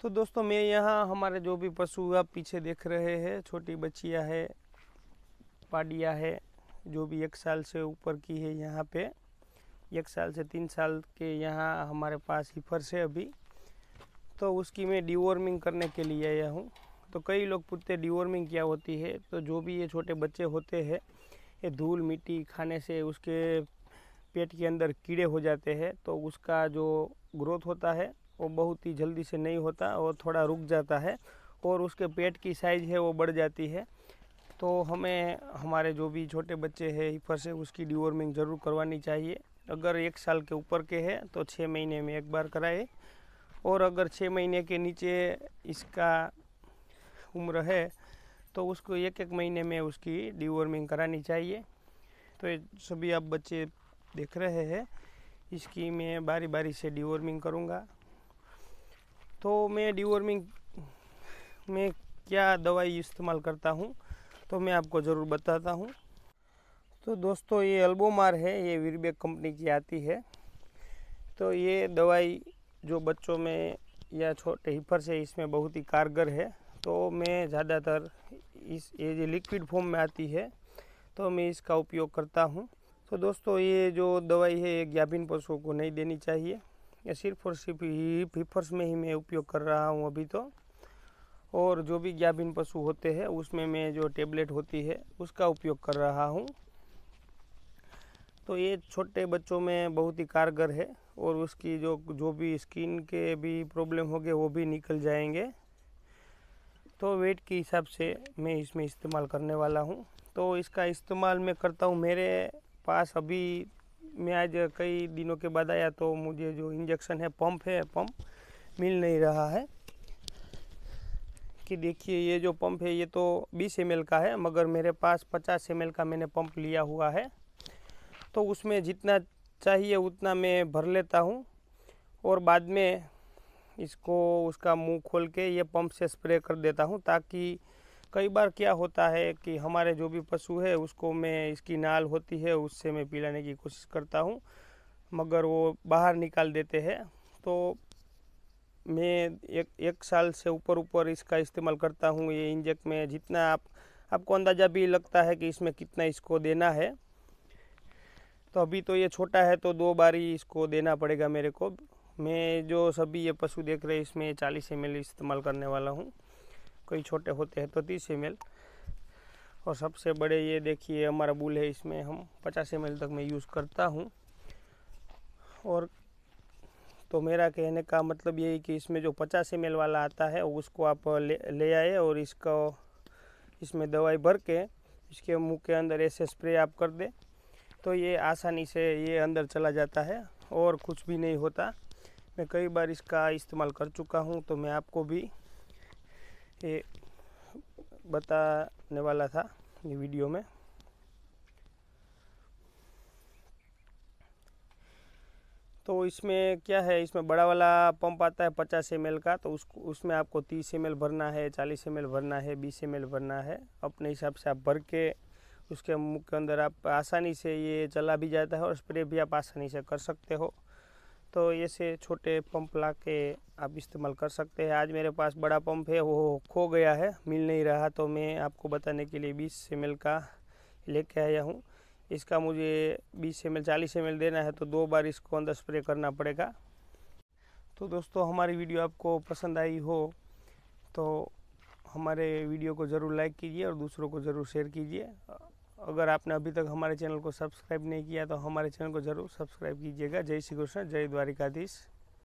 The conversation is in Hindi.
तो दोस्तों, मैं यहाँ हमारे जो भी पशु आप पीछे देख रहे हैं, छोटी बच्चियाँ है, पाडिया है, जो भी एक साल से ऊपर की है यहाँ पे, एक साल से तीन साल के यहाँ हमारे पास हिफर से अभी। तो उसकी मैं डिवॉर्मिंग करने के लिए आया हूँ। तो कई लोग पूछते डिवॉर्मिंग क्या होती है? तो जो भी ये छोटे बच्चे होते हैं, ये धूल मिट्टी खाने से उसके पेट के अंदर कीड़े हो जाते हैं तो उसका जो ग्रोथ होता है वो बहुत ही जल्दी से नहीं होता और थोड़ा रुक जाता है और उसके पेट की साइज़ है वो बढ़ जाती है। तो हमें, हमारे जो भी छोटे बच्चे हैं हिफर से उसकी डिवॉर्मिंग ज़रूर करवानी चाहिए। अगर एक साल के ऊपर के हैं तो छः महीने में एक बार कराए। और अगर छः महीने के नीचे इसका उम्र है तो उसको एक एक महीने में उसकी डिवॉर्मिंग करानी चाहिए। तो सभी आप बच्चे देख रहे हैं, इसकी मैं बारी बारी से डिवॉर्मिंग करूँगा। तो मैं डिवॉर्मिंग में क्या दवाई इस्तेमाल करता हूँ तो मैं आपको ज़रूर बताता हूँ। तो दोस्तों, ये अल्बोमार है, ये वीरबेक कंपनी की आती है। तो ये दवाई जो बच्चों में या छोटे हिफर से इसमें बहुत ही कारगर है। तो मैं ज़्यादातर इस, ये जो लिक्विड फॉर्म में आती है तो मैं इसका उपयोग करता हूँ। तो दोस्तों, ये जो दवाई है, ये ज्ञापिन पशुओं को नहीं देनी चाहिए। या सिर्फ़ और सिर्फ़ हिफर्स में ही मैं उपयोग कर रहा हूँ अभी तो। और जो भी ज्ञापिन पशु होते हैं, उसमें मैं जो टेबलेट होती है, उसका उपयोग कर रहा हूँ। तो ये छोटे बच्चों में बहुत ही कारगर है और उसकी जो जो भी स्किन के भी प्रॉब्लम हो गए वो भी निकल जाएँगे। तो वेट के हिसाब से मैं इसमें इस्तेमाल करने वाला हूँ। तो इसका इस्तेमाल मैं करता हूँ, मेरे पास अभी मैं आज कई दिनों के बाद आया तो मुझे जो इंजेक्शन है पंप है पंप मिल नहीं रहा है। कि देखिए, ये जो पंप है, ये तो 20 एम का है, मगर मेरे पास 50 एम का मैंने पंप लिया हुआ है। तो उसमें जितना चाहिए, उतना मैं भर लेता हूँ और बाद में इसको उसका मुँह खोल के ये पंप से स्प्रे कर देता हूँ ताकि कई बार क्या होता है कि हमारे जो भी पशु है, उसको मैं, इसकी नाल होती है, उससे मैं पिलाने की कोशिश करता हूँ, मगर वो बाहर निकाल देते हैं। तो मैं एक एक साल से ऊपर ऊपर इसका इस्तेमाल करता हूँ, ये इंजेक्ट में जितना आप, आपको अंदाज़ा भी लगता है कि इसमें कितना इसको देना है। तो अभी तो ये छोटा है तो दो बार इसको देना पड़ेगा मेरे को। मैं जो सभी ये पशु देख रहे हैं, इसमें चालीस एम इस्तेमाल करने वाला हूँ। कोई छोटे होते हैं तो तीस एम और सबसे बड़े ये देखिए, हमारा बुल है, इसमें हम पचास एम तक मैं यूज़ करता हूँ। और तो मेरा कहने का मतलब यही कि इसमें जो पचास एम वाला आता है, उसको आप ले ले आए और इसका, इसमें दवाई भर के इसके मुँह के अंदर ऐसे स्प्रे आप कर दें। तो ये आसानी से ये अंदर चला जाता है और कुछ भी नहीं होता। मैं कई बार इसका इस्तेमाल कर चुका हूँ तो मैं आपको भी ये बताने वाला था ये वीडियो में। तो इसमें क्या है? इसमें बड़ा वाला पंप आता है पचास एम का तो उसको, उसमें आपको तीस एम भरना है, चालीस एम भरना है, बीस एम भरना है। अपने हिसाब से आप भर के उसके मुख के अंदर आप आसानी से ये चला भी जाता है और स्प्रे भी आप आसानी से कर सकते हो। तो ऐसे छोटे पंप ला के आप इस्तेमाल कर सकते हैं। आज मेरे पास बड़ा पंप है, वो खो गया है, मिल नहीं रहा तो मैं आपको बताने के लिए बीस एम का लेके आया हूँ। इसका मुझे बीस एम एल, चालीस एम देना है तो दो बार इसको अंदर स्प्रे करना पड़ेगा। तो दोस्तों, हमारी वीडियो आपको पसंद आई हो तो हमारे वीडियो को ज़रूर लाइक कीजिए और दूसरों को ज़रूर शेयर कीजिए। अगर आपने अभी तक हमारे चैनल को सब्सक्राइब नहीं किया तो हमारे चैनल को ज़रूर सब्सक्राइब कीजिएगा। जय श्री कृष्ण, जय द्वारिकाधीश।